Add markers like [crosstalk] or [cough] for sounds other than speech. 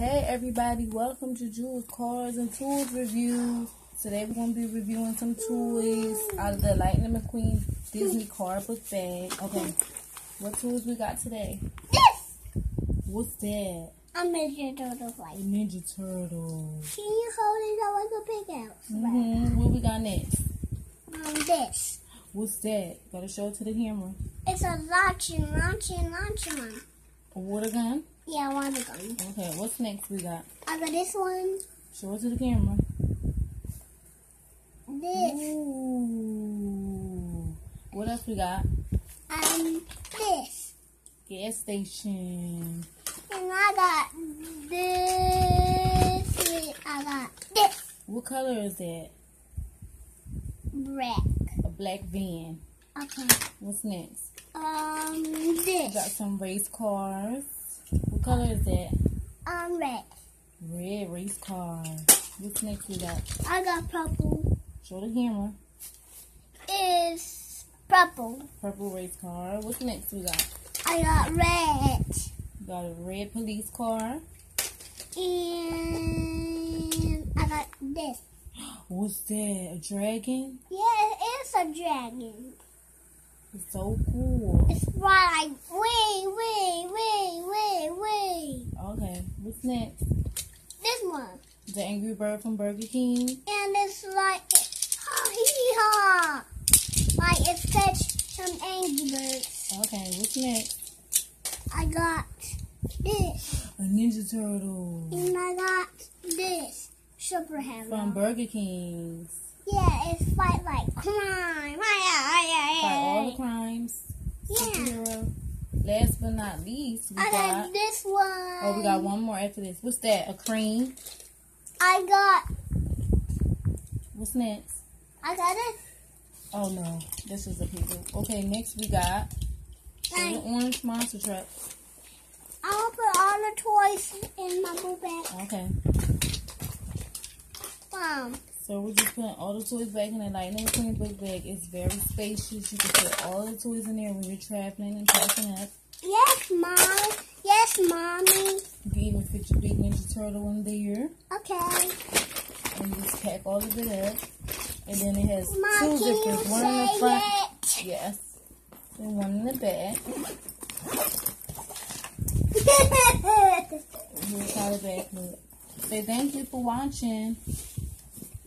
Hey everybody, welcome to Juelz Cars and Tools Review. Today we're going to be reviewing some toys out of the Lightning McQueen Disney car book bag. Okay, what tools we got today? This! What's that? A Ninja Turtle fight. Ninja Turtle. Can you hold it so I can pick out? Mm-hmm. What we got next? Um, this. What's that? Gotta show it to the camera. It's a launching, launching, launching. A water gun? Yeah, water gun. Okay, what's next we got? I got this one. Show it to the camera. This. Ooh. What else we got? Um, this. Gas station. And I got this. I got this. What color is that? Black. A black van. Okay. What's next? Um, this. We got some race cars. What color is that? Um, red. Red race car. What's next we got? I got purple. Show the camera. Is purple. Purple race car. What's next we got? I got red. Got a red police car. And I got this. [gasps] What's that? A dragon? Yeah, it is a dragon. It's so cool. It's fly like wee, what's next? This one. The Angry Bird from Burger King. And it's like, ha. Like it fetch some Angry Birds. Okay, what's next? I got this. A Ninja Turtle And I got this. Super from Burger King's. Yeah, it's fight like crime. Fight all the crimes. Yeah. Superhero. Last but not least, we I got. this one. Oh, we got one more after this. What's that? A cream. I got, What's next? I got it. Oh no, this is a people. Okay, next we got the orange monster truck. I'll put all the toys in my book bag. Okay, Wow. So we're just putting all the toys back in the Lightning McQueen book bag. It's very spacious. You can put all the toys in there when you're traveling and packing up. Yes, mom. Yes, mommy. You can even fit your big Ninja Turtle in there Okay. and just pack all of it up. And then it has Mom, two zippers, one in the front. it? Yes. And one in the back. Here's how the back look. Say thank you for watching.